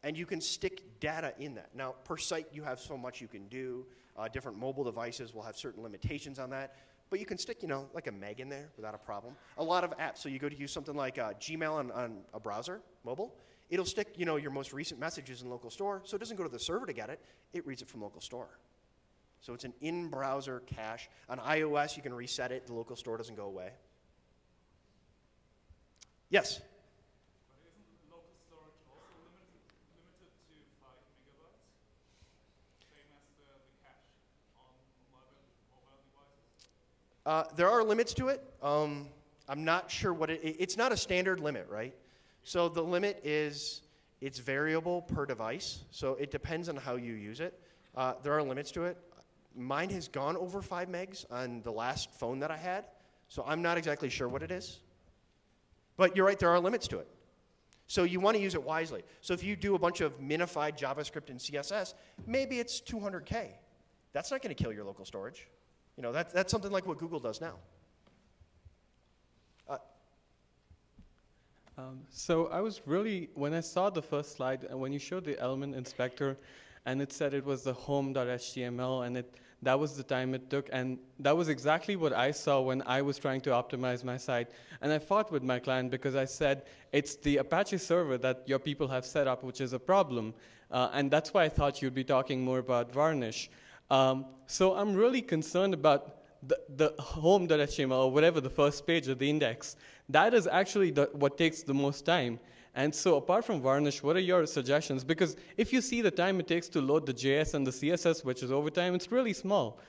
and you can stick data in that. Now, per site, you have so much you can do. Uh, different mobile devices will have certain limitations on that. But you can stick, you know, like a meg in there without a problem. A lot of apps, so you go to use something like uh, Gmail on, on a browser, mobile, it'll stick, you know, your most recent messages in local store, so it doesn't go to the server to get it, it reads it from local store. So it's an in-browser cache. On iOS, you can reset it, the local store doesn't go away. Yes? But isn't local storage also limited, limited to 5 megabytes? Same as the, the cache on mobile, mobile devices? Uh, there are limits to it. Um, I'm not sure what it, it's not a standard limit, right? So the limit is, it's variable per device. So it depends on how you use it. Uh, there are limits to it. Mine has gone over five megs on the last phone that I had. So I'm not exactly sure what it is. But you're right, there are limits to it. So you want to use it wisely. So if you do a bunch of minified JavaScript and CSS, maybe it's 200K. That's not going to kill your local storage. You know, that, that's something like what Google does now. Uh, Um, so I was really, when I saw the first slide, and when you showed the element inspector, and it said it was the home.html, and it, that was the time it took, and that was exactly what I saw when I was trying to optimize my site. And I fought with my client because I said, it's the Apache server that your people have set up, which is a problem. Uh, and that's why I thought you'd be talking more about Varnish. Um, so I'm really concerned about the, the home.html or whatever the first page of the index, that is actually the, what takes the most time. And so apart from Varnish, what are your suggestions? Because if you see the time it takes to load the JS and the CSS, which is over time, it's really small.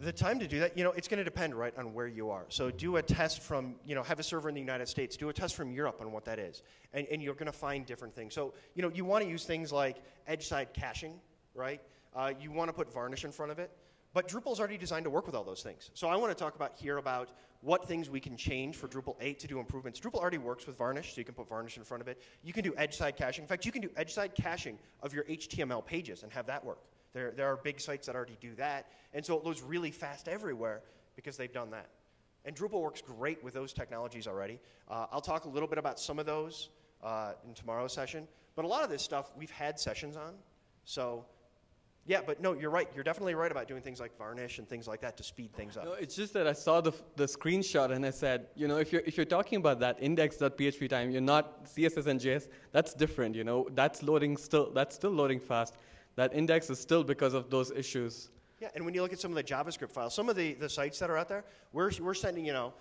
The time to do that, you know, it's going to depend, right, on where you are. So do a test from, you know, have a server in the United States. Do a test from Europe on what that is. And, and you're going to find different things. So, you know, you want to use things like edge-side caching, right? Uh, you want to put varnish in front of it. But Drupal's already designed to work with all those things. So I want to talk about here about what things we can change for Drupal 8 to do improvements. Drupal already works with varnish, so you can put varnish in front of it. You can do edge-side caching. In fact, you can do edge-side caching of your HTML pages and have that work. There, there are big sites that already do that. And so it loads really fast everywhere because they've done that. And Drupal works great with those technologies already. Uh, I'll talk a little bit about some of those uh, in tomorrow's session. But a lot of this stuff we've had sessions on. So yeah, but no, you're right. You're definitely right about doing things like varnish and things like that to speed things up. No, it's just that I saw the, the screenshot and I said, you know, if you're, if you're talking about that index.php time, you're not CSS and JS, that's different, you know. That's loading still, that's still loading fast. That index is still because of those issues. Yeah, and when you look at some of the JavaScript files, some of the, the sites that are out there, we're, we're sending, you know,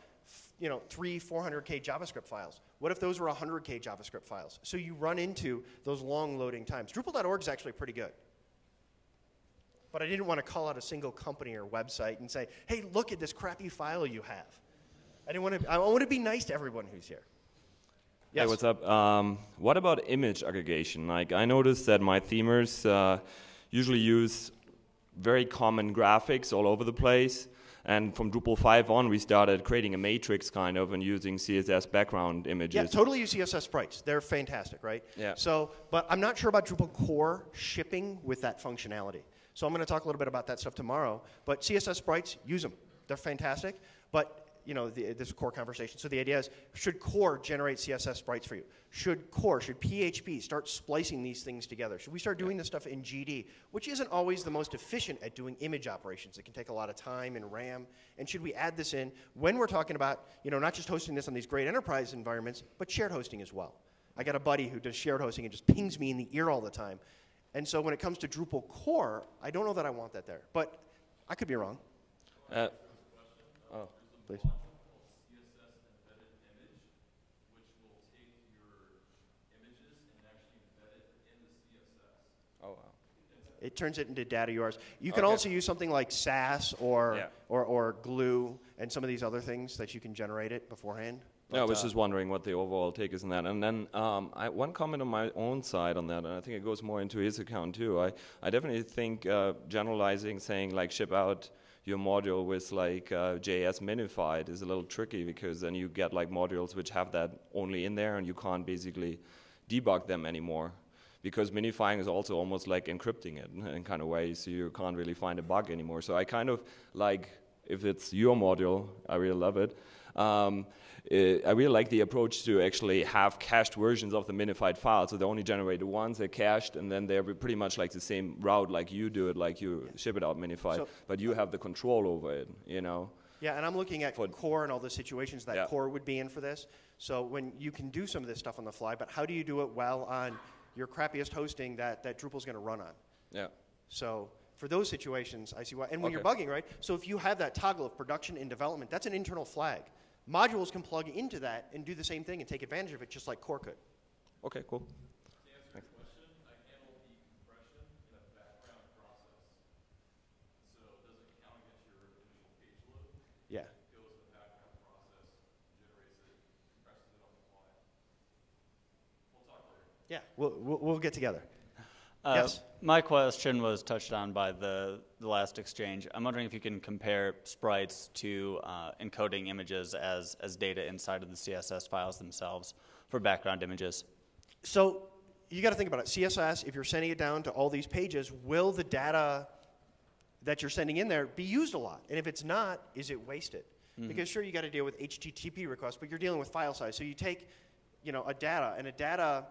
you know, three, 400K JavaScript files. What if those were 100K JavaScript files? So you run into those long loading times. Drupal.org is actually pretty good. But I didn't want to call out a single company or website and say, hey, look at this crappy file you have. I didn't want to, I want to be nice to everyone who's here. Yes. Hey, what's up? Um, what about image aggregation? Like, I noticed that my themers uh, usually use very common graphics all over the place. And from Drupal 5 on, we started creating a matrix kind of and using CSS background images. Yeah, totally use CSS sprites. They're fantastic, right? Yeah. So, but I'm not sure about Drupal core shipping with that functionality. So I'm going to talk a little bit about that stuff tomorrow. But CSS sprites, use them. They're fantastic. But you know, the, this core conversation. So the idea is, should core generate CSS sprites for you? Should core, should PHP start splicing these things together? Should we start doing this stuff in GD, which isn't always the most efficient at doing image operations? It can take a lot of time and RAM. And should we add this in when we're talking about, you know, not just hosting this on these great enterprise environments, but shared hosting as well? I got a buddy who does shared hosting and just pings me in the ear all the time. And so when it comes to Drupal core, I don't know that I want that there. But I could be wrong. Uh, Please. oh, wow. It turns it into data URLs. You can Okay. also use something like Sass or, Yeah. or, or Glue and some of these other things that you can generate it beforehand. Yeah, I was uh, just wondering what the overall take is on that. And then um, I, one comment on my own side on that, and I think it goes more into his account too. I, I definitely think uh, generalizing, saying like ship out your module with like uh, JS minified is a little tricky because then you get like modules which have that only in there and you can't basically debug them anymore. Because minifying is also almost like encrypting it in, in kind of way, so you can't really find a bug anymore. So I kind of like, if it's your module, I really love it. Um, Uh, I really like the approach to actually have cached versions of the minified file. So they only generated once, they're cached, and then they're pretty much like the same route like you do it, like you ship it out minified. So- but you uh, have the control over it, you know? Yeah, and I'm looking at For- core and all the situations that Yeah. core would be in for this. So when you can do some of this stuff on the fly, but how do you do it well on your crappiest hosting that, that Drupal's going to run on? Yeah. So for those situations, I see why. And when you're bugging, right? So if you have that toggle of production and development, that's an internal flag. Modules can plug into that and do the same thing and take advantage of it just like core could. Okay, cool. Yeah. Yeah, we'll, we'll, we'll get together. Uh, Yes. My question was touched on by the, the last exchange. I'm wondering if you can compare sprites to uh, encoding images as, as data inside of the CSS files themselves for background images. So you got to think about it. CSS, if you're sending it down to all these pages, will the data that you're sending in there be used a lot? And if it's not, is it wasted? Because sure, you got to deal with HTTP requests, but you're dealing with file size. So you take, you know, a data, and a data,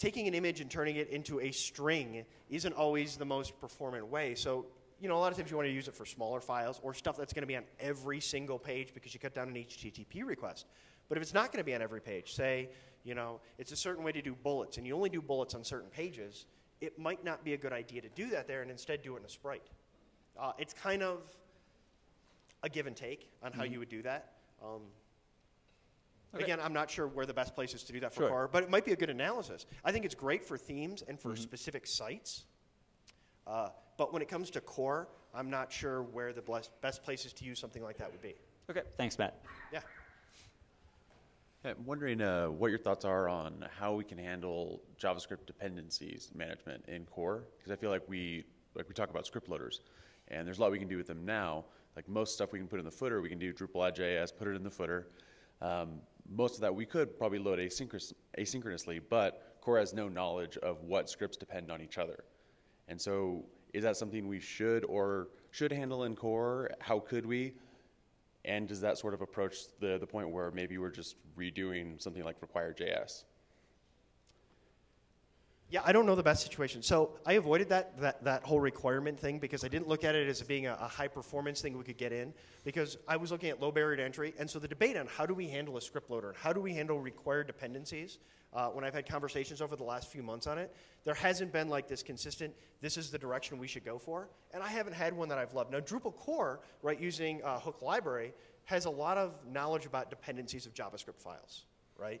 taking an image and turning it into a string isn't always the most performant way. So you know, a lot of times you want to use it for smaller files or stuff that's going to be on every single page because you cut down an HTTP request. But if it's not going to be on every page, say, you know, it's a certain way to do bullets, and you only do bullets on certain pages, it might not be a good idea to do that there and instead do it in a sprite. Uh, it's kind of a give and take on how you would do that. Um, Okay. Again, I'm not sure where the best place is to do that for Sure. core, but it might be a good analysis. I think it's great for themes and for specific sites. Uh, but when it comes to core, I'm not sure where the bless- best places to use something like that would be. Okay, thanks, Matt. Yeah. Yeah, I'm wondering uh, what your thoughts are on how we can handle JavaScript dependencies management in core, because I feel like we like we talk about script loaders, and there's a lot we can do with them now. Like most stuff we can put in the footer, we can do Drupal.js, put it in the footer. Um, most of that we could probably load asynchronous, asynchronously, but core has no knowledge of what scripts depend on each other. And so, is that something we should or should handle in core? How could we? And does that sort of approach the, the point where maybe we're just redoing something like require.js? Yeah, I don't know the best situation. So I avoided that, that, that whole requirement thing because I didn't look at it as being a, a high performance thing we could get in because I was looking at low barrier to entry. And so the debate on how do we handle a script loader and how do we handle required dependencies, uh, when I've had conversations over the last few months on it, there hasn't been like this consistent, this is the direction we should go for. And I haven't had one that I've loved. Now, Drupal core, right, using uh, Hook Library, has a lot of knowledge about dependencies of JavaScript files, right?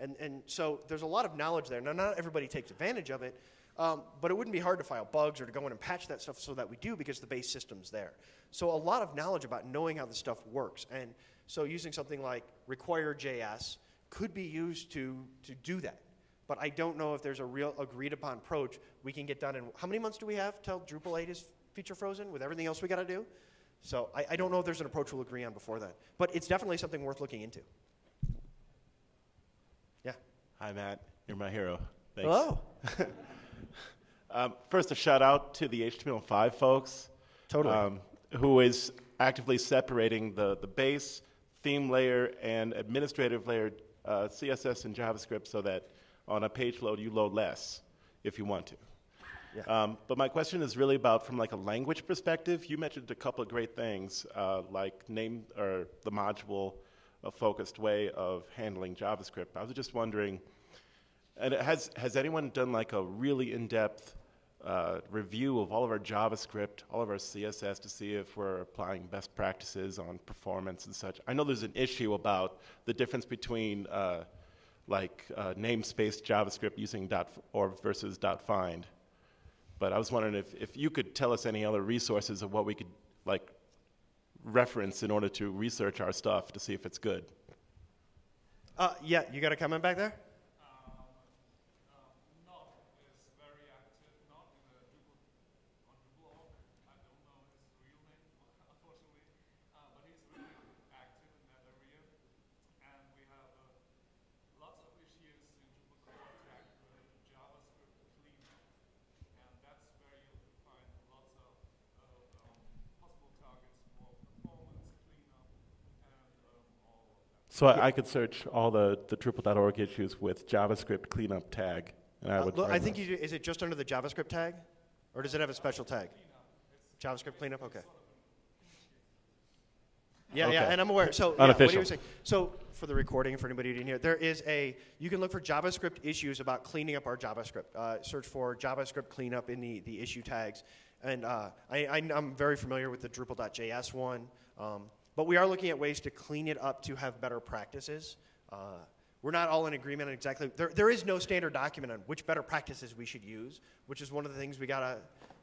And, and so there's a lot of knowledge there. Now, not everybody takes advantage of it, um, but it wouldn't be hard to file bugs or to go in and patch that stuff so that we do because the base system's there. So a lot of knowledge about knowing how the stuff works. And so using something like require.js could be used to, to do that. but I don't know if there's a real agreed upon approach we can get done in. How many months do we have till Drupal 8 is feature frozen with everything else we got to do? So I, I don't know if there's an approach we'll agree on before that, but it's definitely something worth looking into. Hi, Matt. You're my hero. Thanks. Hello. Um, first, a shout out to the HTML5 folks. Totally. Um, who is actively separating the, the base, theme layer, and administrative layer uh, CSS and JavaScript so that on a page load you load less if you want to. Yeah. Um, but my question is really about from like a language perspective. You mentioned a couple of great things, uh, like name or the module, a focused way of handling JavaScript. I was just wondering, and has has anyone done like a really in-depth uh, review of all of our JavaScript, all of our CSS to see if we're applying best practices on performance and such? I know there's an issue about the difference between uh, like uh, namespace JavaScript using dot f- or versus dot find. But I was wondering if, if you could tell us any other resources of what we could like reference in order to research our stuff to see if it's good. Uh, yeah, you got a comment back there? Um, um, Not is very active, not in the Drupal, on Drupal org. I don't know his real name, unfortunately, uh, but he's really active in that area. And we have uh, lots of issues in Drupal core tag related to JavaScript cleanup. And that's where you'll find lots of, of um, possible targets for performance cleanup and um, all So I, I could search all the, the Drupal.org issues with JavaScript cleanup tag, and I Uh, would. look, I think you is it just under the JavaScript tag? Or does it have a special tag? JavaScript cleanup? Okay. Yeah, yeah, and I'm aware. So, yeah, what you Unofficial. saying. So, for the recording, for anybody who didn't hear, there is a, you can look for JavaScript issues about cleaning up our JavaScript. Uh, search for JavaScript cleanup in the, the issue tags. And uh, I, I, I'm very familiar with the Drupal.js one. Um, but we are looking at ways to clean it up to have better practices. Uh, we're not all in agreement on exactly, there, there is no standard document on which better practices we should use, which is one of the things we got to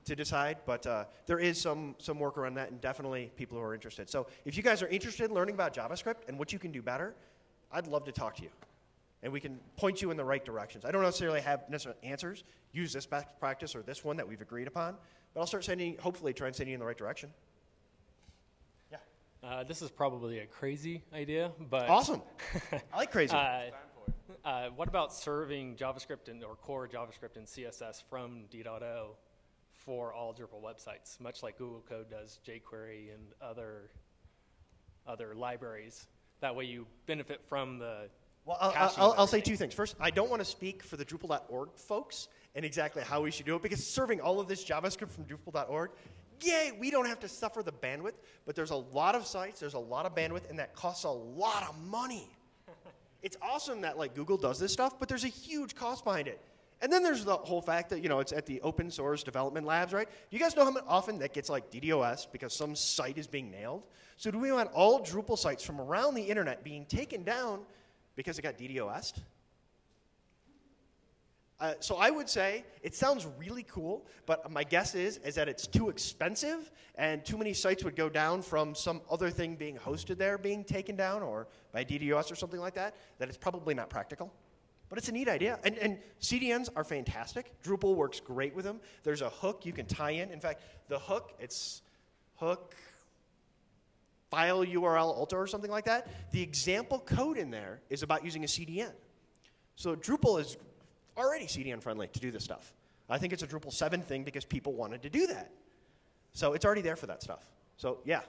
to decide, but uh, there is some, some work around that and definitely people who are interested. So if you guys are interested in learning about JavaScript and what you can do better, I'd love to talk to you. And we can point you in the right directions. I don't necessarily have necessarily answers. Use this best practice or this one that we've agreed upon, but I'll start sending, hopefully try and send you in the right direction. Yeah. Uh, this is probably a crazy idea, but Awesome. I like crazy. Uh, uh, what about serving JavaScript and, or core JavaScript and CSS from D.O for all Drupal websites, much like Google Code does jQuery and other other libraries? That way, you benefit from the Well, I'll, I'll, I'll say two things. First, I don't want to speak for the Drupal.org folks and exactly how we should do it because serving all of this JavaScript from Drupal.org, yay, we don't have to suffer the bandwidth, but there's a lot of sites, there's a lot of bandwidth, and that costs a lot of money. it's awesome that like Google does this stuff, but there's a huge cost behind it. And then there's the whole fact that you know it's at the open source development labs, right? You guys know how often that gets like DDoS because some site is being nailed. So do we want all Drupal sites from around the internet being taken down because it got DDoSed? Uh, so I would say it sounds really cool, but my guess is is that it's too expensive, and too many sites would go down from some other thing being hosted there being taken down, or by DDoS or something like that. That it's probably not practical. But it's a neat idea, and, and CDNs are fantastic. Drupal works great with them. There's a hook you can tie in. In fact, the hook it's hook file URL alter or something like that. The example code in there is about using a CDN. So Drupal is already CDN friendly to do this stuff. I think it's a Drupal 7 thing because people wanted to do that. So it's already there for that stuff. So yeah,